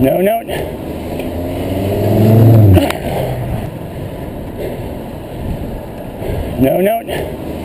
No, no. No, no.